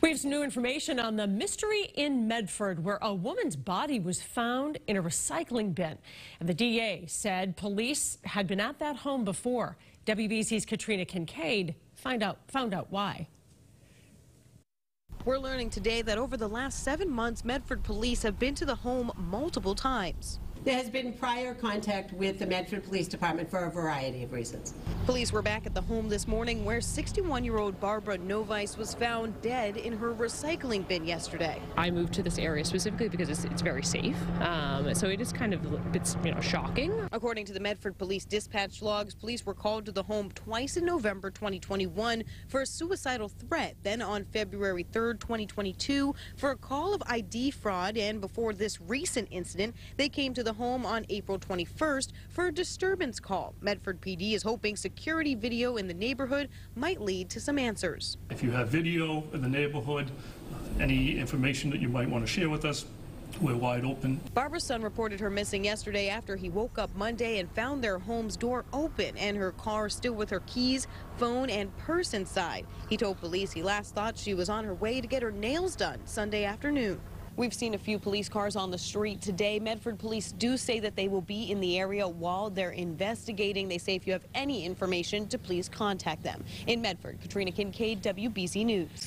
We have some new information on the mystery in Medford where a woman's body was found in a recycling bin. And the DA said police had been at that home before. WBZ's Katrina Kincade find out, found out why. We're learning today that over the last seven months, Medford police have been to the home multiple times. There has been prior contact with the Medford Police Department for a variety of reasons. Police were back at the home this morning where 61-year-old Barbara Novaes was found dead in her recycling bin yesterday. I moved to this area specifically because it's, it's very safe. Um, so it is kind of it's you know shocking. According to the Medford Police dispatch logs, police were called to the home twice in November 2021 for a suicidal threat. Then on February 3rd, 2022, for a call of ID fraud. And before this recent incident, they came to the home on April 21st for a disturbance call. Medford PD is hoping security video in the neighborhood might lead to some answers. If you have video in the neighborhood, uh, any information that you might want to share with us, we're wide open. Barbara's son reported her missing yesterday after he woke up Monday and found their home's door open and her car still with her keys, phone, and purse inside. He told police he last thought she was on her way to get her nails done Sunday afternoon. We've seen a few police cars on the street today. Medford police do say that they will be in the area while they're investigating. They say if you have any information to please contact them. In Medford, Katrina Kincade, WBZ News.